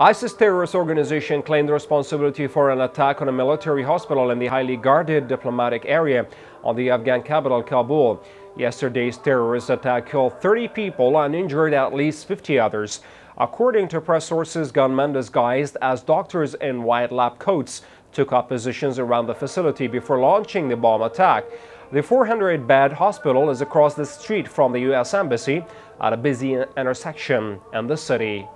ISIS terrorist organization claimed responsibility for an attack on a military hospital in the highly guarded diplomatic area on the Afghan capital Kabul. Yesterday's terrorist attack killed 30 people and injured at least 50 others. According to press sources, gunmen disguised as doctors in white lab coats took up positions around the facility before launching the bomb attack. The 400-bed hospital is across the street from the U.S. Embassy at a busy intersection in the city.